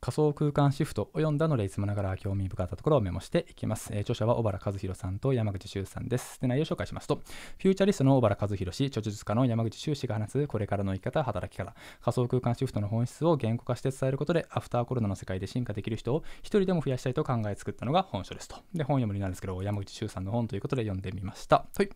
仮想空間シフトを読んだのでいつもながら興味深かったところをメモしていきます。えー、著者は小原和弘さんと山口周さんです。で内容を紹介しますと、フューチャリストの小原和弘氏、著述家の山口周氏が話すこれからの生き方、働き方、仮想空間シフトの本質を言語化して伝えることで、アフターコロナの世界で進化できる人を一人でも増やしたいと考え作ったのが本書ですと。で、本読むになるんですけど、山口周さんの本ということで読んでみました。はい。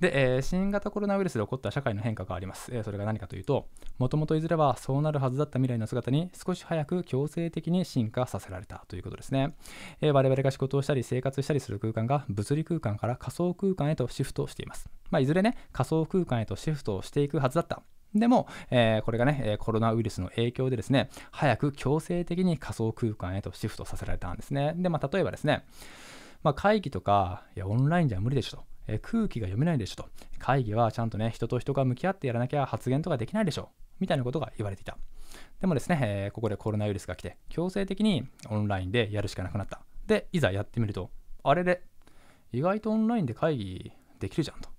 で、えー、新型コロナウイルスで起こった社会の変化があります。えー、それが何かというと、もともといずれはそうなるはずだった未来の姿に少し早く強制的に進化させられたということですね。えー、我々が仕事をしたり生活したりする空間が物理空間から仮想空間へとシフトしています。まあ、いずれね、仮想空間へとシフトをしていくはずだった。でも、えー、これがね、コロナウイルスの影響でですね、早く強制的に仮想空間へとシフトさせられたんですね。で、まあ、例えばですね、まあ、会議とか、いや、オンラインじゃ無理でしょと。え空気が読めないでしょと。会議はちゃんとね、人と人が向き合ってやらなきゃ発言とかできないでしょ。みたいなことが言われていた。でもですね、え、ここでコロナウイルスが来て、強制的にオンラインでやるしかなくなった。で、いざやってみると、あれで、意外とオンラインで会議できるじゃんと。い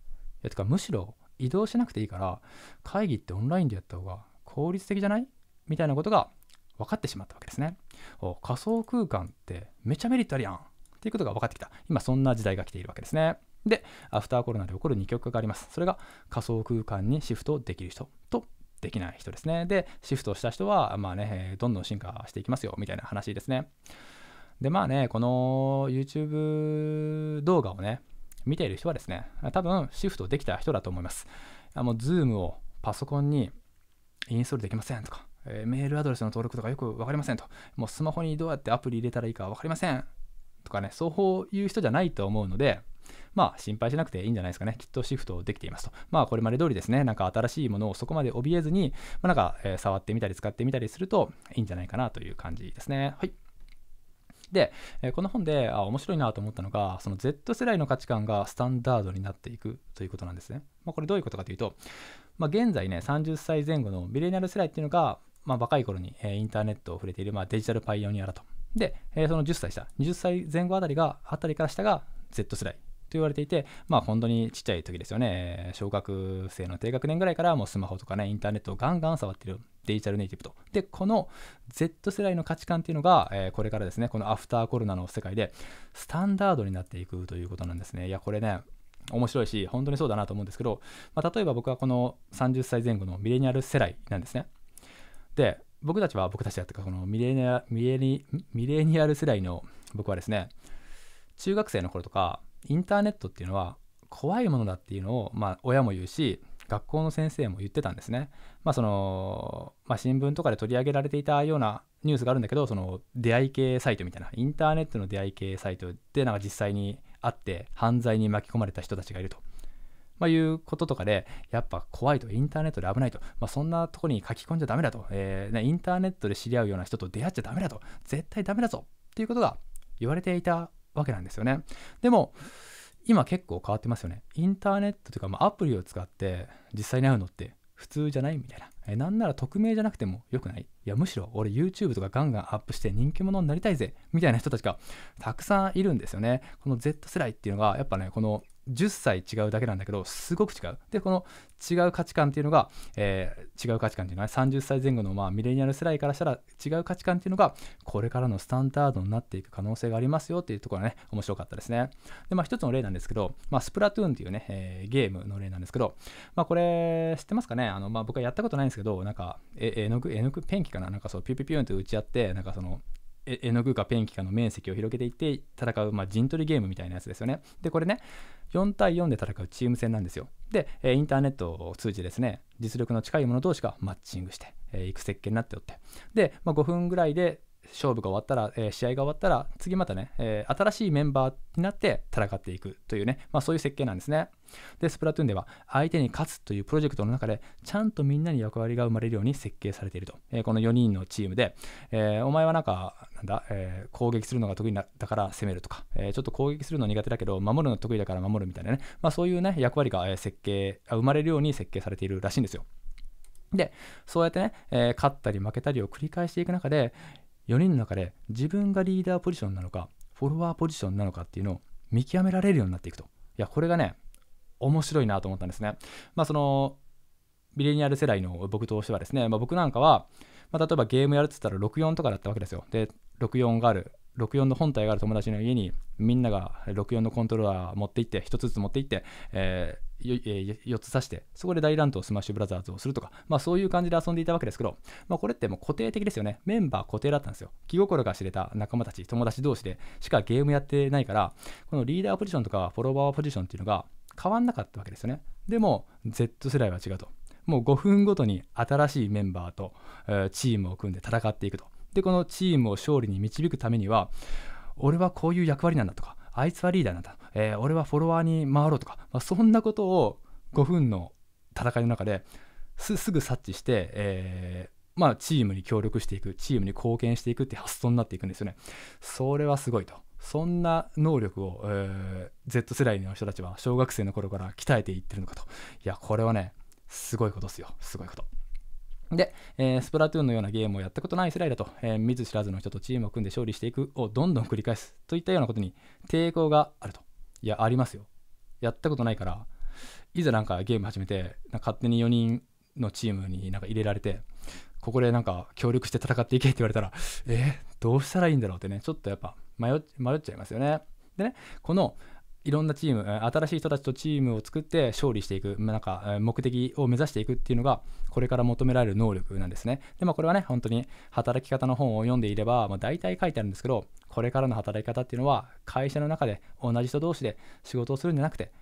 や、てか、むしろ移動しなくていいから、会議ってオンラインでやった方が効率的じゃない？みたいなことが分かってしまったわけですね。お仮想空間ってめちゃメリットあるやんっていうことが分かってきた。今そんな時代が来ているわけですね。で、アフターコロナで起こる2極化があります。それが仮想空間にシフトできる人とできない人ですね。で、シフトした人は、まあね、どんどん進化していきますよ、みたいな話ですね。で、まあね、この YouTube 動画をね、見ている人はですね、多分シフトできた人だと思います。もう Zoom をパソコンにインストールできませんとか、えメールアドレスの登録とかよく分かりませんと、もうスマホにどうやってアプリ入れたらいいか分かりませんとかね、そういう人じゃないと思うので、まあ心配しなくていいんじゃないですかね。きっとシフトできていますと。まあこれまで通りですね、なんか新しいものをそこまで怯えずに、まあ、なんか、え、触ってみたり使ってみたりするといいんじゃないかなという感じですね。はい。で、え、この本であ面白いなと思ったのが、その Z 世代の価値観がスタンダードになっていくということなんですね。まあ、これどういうことかというと、まあ、現在ね、30歳前後のミレニアル世代っていうのが、まあ、若い頃に、え、インターネットを触れている、まあ、デジタルパイオニアだと。で、えー、その10歳下、20歳前後あたりが、あたりから下が Z 世代と言われていて、まあ本当にちっちゃい時ですよね。小学生の低学年ぐらいからもうスマホとかね、インターネットをガンガン触ってるデジタルネイティブと。で、この Z 世代の価値観っていうのが、えー、これからですね、このアフターコロナの世界でスタンダードになっていくということなんですね。いや、これね、面白いし、本当にそうだなと思うんですけど、まあ、例えば僕はこの30歳前後のミレニアル世代なんですね。で、僕たちは僕たちだってか、このミレニアミレニミレニアル世代の僕はですね、中学生の頃とか、インターネットっていうのは怖いものだっていうのを、まあ、親も言うし学校の先生も言ってたんですね。まあそのまあ、新聞とかで取り上げられていたようなニュースがあるんだけどその出会い系サイトみたいなインターネットの出会い系サイトでなんか実際にあって犯罪に巻き込まれた人たちがいると。まあ、いうこととかで、やっぱ怖いと、インターネットで危ないと、まあ、そんなとこに書き込んじゃダメだと、えーね、インターネットで知り合うような人と出会っちゃダメだと、絶対ダメだぞっていうことが言われていたわけなんですよね。でも、今結構変わってますよね。インターネットというか、まあ、アプリを使って実際に会うのって普通じゃないみたいな。えなんなら匿名じゃなくてもよくないいや、むしろ俺 YouTube とかガンガンアップして人気者になりたいぜみたいな人たちがたくさんいるんですよね。この Z 世代っていうのがやっぱね、この10歳違うだけなんだけど、すごく違う。で、この違う価値観っていうのが、えー、違う価値観っていうのは、30歳前後のまあミレニアル世代からしたら違う価値観っていうのが、これからのスタンダードになっていく可能性がありますよっていうところがね、面白かったですね。で、まあ一つの例なんですけど、まあスプラトゥーンっていうね、えー、ゲームの例なんですけど、まあこれ知ってますかね？あの、まあ僕はやったことないんですけど、なんか、え、絵の具、絵の具ペンキかな？なんかそう、ピュピュピュンって打ち合って、なんかその、絵の具かペンキかの面積を広げていって戦う、まあ、陣取りゲームみたいなやつですよね。で、これね、4対4で戦うチーム戦なんですよ。で、えインターネットを通じてですね、実力の近い者同士がマッチングしていく設計になっておって、で、まあ、5分ぐらいで勝負が終わったら、えー、試合が終わったら、次またね、えー、新しいメンバーになって戦っていくというね、まあそういう設計なんですね。で、スプラトゥーンでは、相手に勝つというプロジェクトの中で、ちゃんとみんなに役割が生まれるように設計されていると。えー、この4人のチームで、えお前はなんか、なんだ、え攻撃するのが得意だから攻めるとか、えちょっと攻撃するの苦手だけど、守るの得意だから守るみたいなね、まあそういうね、役割が、設計、生まれるように設計されているらしいんですよ。で、そうやってね、え勝ったり負けたりを繰り返していく中で、4人の中で自分がリーダーポジションなのか、フォロワーポジションなのかっていうのを見極められるようになっていくと。いや、これがね、面白いなと思ったんですね。まあ、その、ミレニアル世代の僕としてはですね、まあ、僕なんかは、まあ、例えばゲームやるって言ったら64とかだったわけですよ。で、64がある。64の本体がある友達の家にみんなが64のコントローラー持って行って1つずつ持って行って、えー、4つ挿してそこで大乱闘スマッシュブラザーズをするとか、まあ、そういう感じで遊んでいたわけですけど、まあ、これってもう固定的ですよね。メンバー固定だったんですよ。気心が知れた仲間たち友達同士でしかゲームやってないからこのリーダーポジションとかフォロワーポジションっていうのが変わんなかったわけですよね。でも Z 世代は違うと。もう5分ごとに新しいメンバーと、え、チームを組んで戦っていくと。でこのチームを勝利に導くためには俺はこういう役割なんだとかあいつはリーダーなんだ、えー、俺はフォロワーに回ろうとか、まあ、そんなことを5分の戦いの中ですぐ察知して、えー、まあ、チームに協力していく。チームに貢献していくって発想になっていくんですよね。それはすごいと。そんな能力を、えー、Z 世代の人たちは小学生の頃から鍛えていってるのかと。いやこれはねすごいことですよ。すごいこと。で、えー、スプラトゥーンのようなゲームをやったことない世代だと、えー、見ず知らずの人とチームを組んで勝利していくをどんどん繰り返すといったようなことに抵抗があると。いや、ありますよ。やったことないから、いざなんかゲーム始めて、勝手に4人のチームになんか入れられて、ここでなんか協力して戦っていけって言われたら、えー、どうしたらいいんだろうってね、ちょっとやっぱ迷っちゃいますよね。でね、このいろんなチーム、新しい人たちとチームを作って勝利していく、なんか目的を目指していくっていうのが、これから求められる能力なんですね。で、まあ、これはね、本当に働き方の本を読んでいれば、まあ、大体書いてあるんですけど、これからの働き方っていうのは、会社の中で同じ人同士で仕事をするんじゃなくて、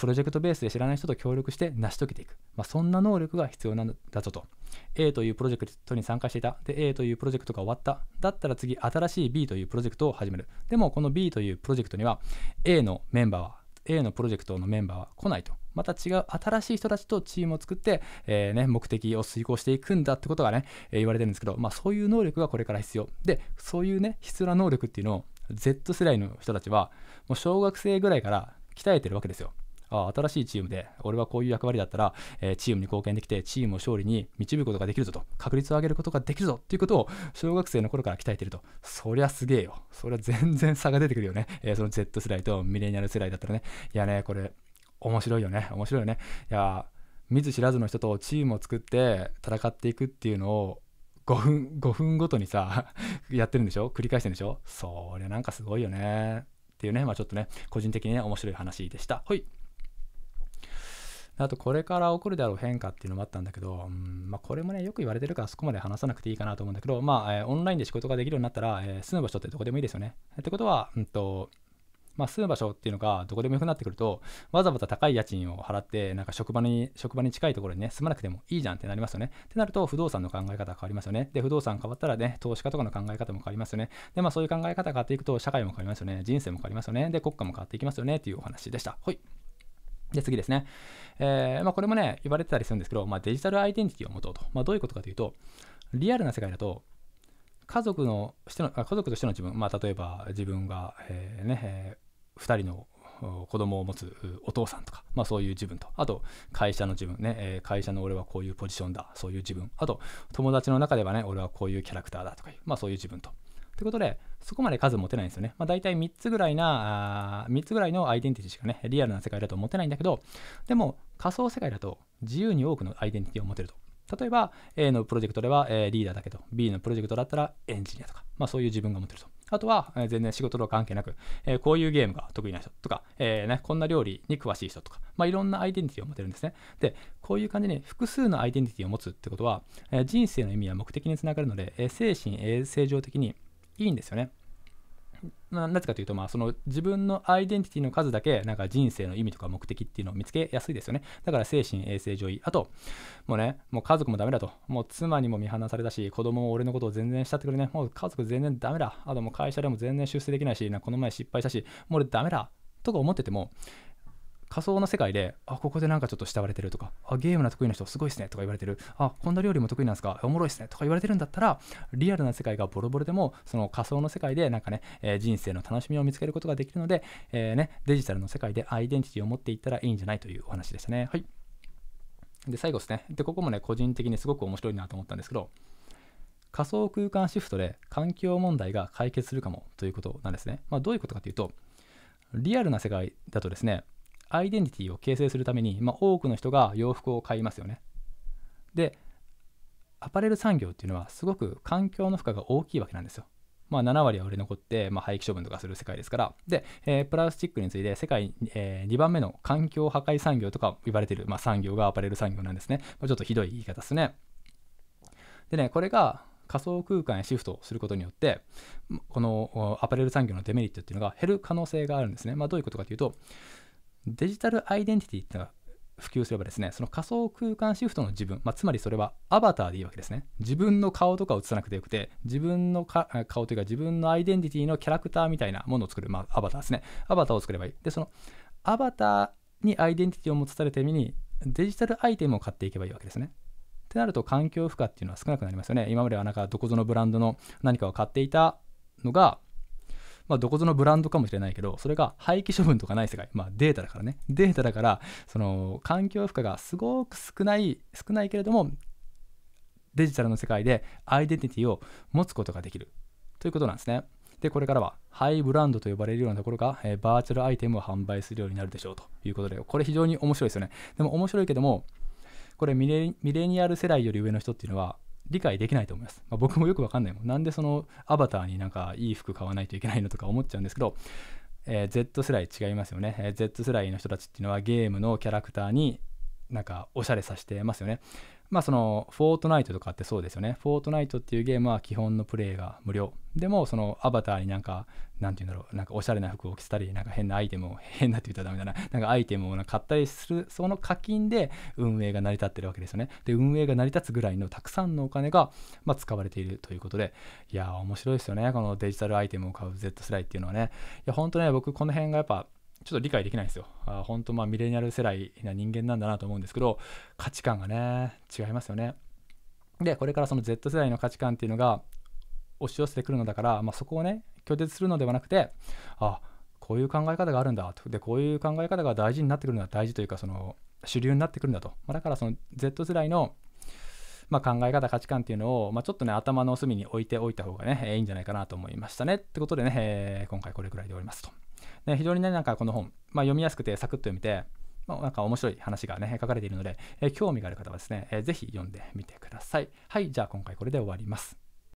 プロジェクトベースで知らない人と協力して成し遂げていく。まあ、そんな能力が必要なんだぞと。A というプロジェクトに参加していた。で、A というプロジェクトが終わった。だったら次、新しい B というプロジェクトを始める。でも、この B というプロジェクトには、A のメンバーは A のプロジェクトのメンバーは来ないと。また違う新しい人たちとチームを作って、えー、ね、目的を遂行していくんだってことがね、えー、言われてるんですけど、まあそういう能力がこれから必要。で、そういうね、必要な能力っていうのを Z 世代の人たちは、もう小学生ぐらいから鍛えてるわけですよ。あ新しいチームで、俺はこういう役割だったら、えー、チームに貢献できて、チームを勝利に導くことができるぞと、確率を上げることができるぞっていうことを、小学生の頃から鍛えてると。そりゃすげえよ。そりゃ全然差が出てくるよね。えー、その Z 世代とミレニアル世代だったらね。いやね、これ、面白いよね。面白いよね。いや、見ず知らずの人とチームを作って戦っていくっていうのを、5分、5分ごとにさ、やってるんでしょ？繰り返してるんでしょ？そりゃなんかすごいよね。っていうね、まあちょっとね、個人的にね、面白い話でした。はい。あと、これから起こるであろう変化っていうのもあったんだけど、うんまあ、これもね、よく言われてるからそこまで話さなくていいかなと思うんだけど、まあ、えー、オンラインで仕事ができるようになったら、えー、住む場所ってどこでもいいですよね。ってことは、うんと、まあ、住む場所っていうのがどこでもよくなってくると、わざわざ高い家賃を払って、なんか職場に、職場に近いところにね、住まなくてもいいじゃんってなりますよね。ってなると、不動産の考え方変わりますよね。で、不動産変わったらね、投資家とかの考え方も変わりますよね。で、まあそういう考え方変わっていくと、社会も変わりますよね。人生も変わりますよね。で、国家も変わっていきますよねっていうお話でした。はい。で、次ですね。えー、まあ、これもね、言われてたりするんですけど、まあ、デジタルアイデンティティを持とうと。まあ、どういうことかというと、リアルな世界だと、家族のしての家族としての自分、まあ、例えば自分が、えー、ねえー、2人の子供を持つお父さんとか、まあ、そういう自分と、あと会社の自分ね、え、会社の俺はこういうポジションだ、そういう自分、あと友達の中ではね、俺はこういうキャラクターだとかいう、まあ、そういう自分と。ということで、そこまで数持てないんですよね。まあ、大体3つぐらいな、3つぐらいのアイデンティティしかね、リアルな世界だと持てないんだけど、でも仮想世界だと自由に多くのアイデンティティを持てると。例えば A のプロジェクトでは、え、リーダーだけど、B のプロジェクトだったらエンジニアとか、まあ、そういう自分が持てると。あとは、え、全然仕事と関係なく、え、こういうゲームが得意な人とか、えーね、こんな料理に詳しい人とか、まあ、いろんなアイデンティティを持てるんですね。で、こういう感じに複数のアイデンティティを持つってことは、え、人生の意味や目的につながるので、え、精神衛生上的にいいんですよね。なぜかというと、まあ、その自分のアイデンティティの数だけ、なんか人生の意味とか目的っていうのを見つけやすいですよね。だから精神衛生上いい。あと、もうね、もう家族もダメだと。もう妻にも見放されたし、子供も俺のことを全然慕ってくれね。もう家族全然ダメだ。あともう会社でも全然出世できないし、なこの前失敗したし、もう俺ダメだ。とか思ってても、仮想の世界で、あ、ここでなんかちょっと慕われてるとか、あ、ゲームの得意な人すごいっすねとか言われてる、あ、こんな料理も得意なんですか、おもろいっすねとか言われてるんだったら、リアルな世界がボロボロでも、その仮想の世界でなんかね、えー、人生の楽しみを見つけることができるので、えー、ね、デジタルの世界でアイデンティティを持っていったらいいんじゃないというお話でしたね。はい。で、最後ですね。で、ここもね、個人的にすごく面白いなと思ったんですけど、仮想空間シフトで環境問題が解決するかもということなんですね。まあ、どういうことかというと、リアルな世界だとですね、アイデンティティを形成するために、まあ、多くの人が洋服を買いますよね。で、アパレル産業っていうのはすごく環境の負荷が大きいわけなんですよ。まあ、7割は売れ残って、まあ、廃棄処分とかする世界ですから。で、えー、プラスチックについて世界、えー、2番目の環境破壊産業とか言われてる、まあ、産業がアパレル産業なんですね。まあ、ちょっとひどい言い方ですね。でね、これが仮想空間へシフトすることによって、このアパレル産業のデメリットっていうのが減る可能性があるんですね。まあ、どういうことかというと、デジタルアイデンティティっていうのが普及すればですね、その仮想空間シフトの自分、まあ、つまりそれはアバターでいいわけですね。自分の顔とか映さなくてよくて、自分のか顔というか自分のアイデンティティのキャラクターみたいなものを作る、まあ、アバターですね。アバターを作ればいい。で、そのアバターにアイデンティティを持たされたために、デジタルアイテムを買っていけばいいわけですね。ってなると環境負荷っていうのは少なくなりますよね。今まではなんかどこぞのブランドの何かを買っていたのが、まあ、どこぞのブランドかもしれないけど、それが廃棄処分とかない世界、まあ、データだからね、データだから、その環境負荷がすごく少ない、少ないけれども、デジタルの世界でアイデンティティを持つことができるということなんですね。で、これからはハイブランドと呼ばれるようなところが、えー、バーチャルアイテムを販売するようになるでしょうということで、これ非常に面白いですよね。でも面白いけども、これミレニアル世代より上の人っていうのは、理解できないと思います。まあ、僕もよくわかんないもん。なんでそのアバターになんかいい服買わないといけないのとか思っちゃうんですけど、えー、Z 世代違いますよね、えー、Z 世代の人たちっていうのはゲームのキャラクターになんかおしゃれさせてますよね。まあそのフォートナイトとかってそうですよね。フォートナイトっていうゲームは基本のプレイが無料。でもそのアバターになんか、なんて言うんだろう、なんかおしゃれな服を着せたり、なんか変なアイテムを、変なって言ったらダメだな、なんかアイテムを買ったりする、その課金で運営が成り立ってるわけですよね。で、運営が成り立つぐらいのたくさんのお金が、まあ、使われているということで、いや面白いですよね。このデジタルアイテムを買う Z スライっていうのはね。いや、本当ね、僕この辺がやっぱ、ちょっと理解できないんですよ。あ本当まあミレニアル世代な人間なんだなと思うんですけど、価値観がね、違いますよね。で、これからその Z 世代の価値観っていうのが押し寄せてくるのだから、まあ、そこをね、拒絶するのではなくて、あ、こういう考え方があるんだと。で、こういう考え方が大事になってくるのは大事というか、その主流になってくるんだと。まあ、だからその Z 世代のまあ、考え方、価値観っていうのを、まあ、ちょっとね、頭の隅に置いておいた方がね、いいんじゃないかなと思いましたね。ってことでね、えー、今回これくらいで終わりますと。ね、非常にね、なんかこの本、まあ、読みやすくてサクッと読めて、まあ、なんか面白い話がね、書かれているので、え、興味がある方はですね、えー、ぜひ読んでみてください。はい、じゃあ今回これで終わります。